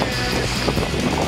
Yes.